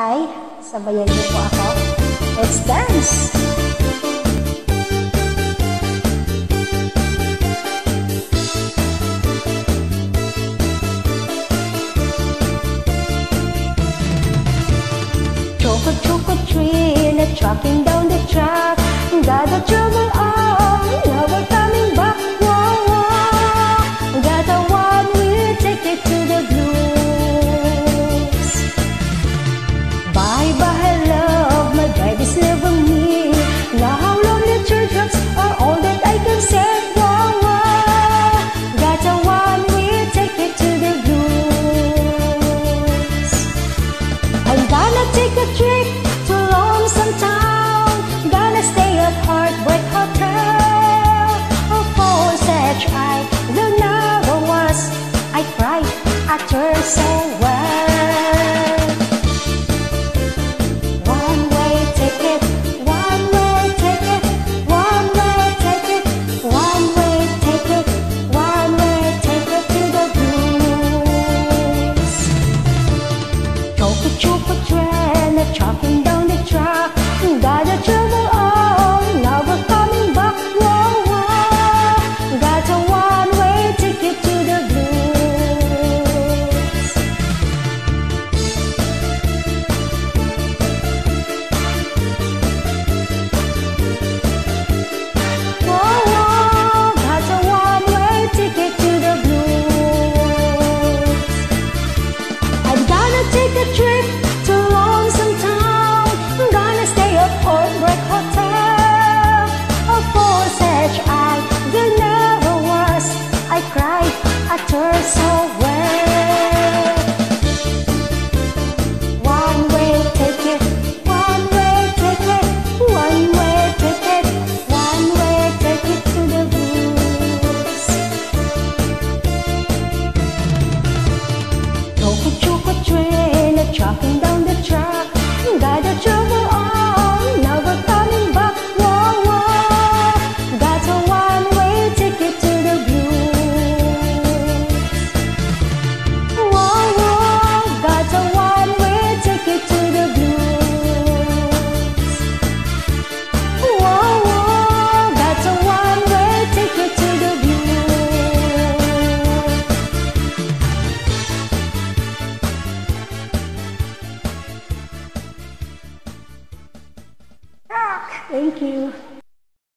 Hi, sabayan niyo po ako. Let's dance! Choco, choco down the track, got a trouble on. Chupa Chupa Train, they're chopping down. Thank you.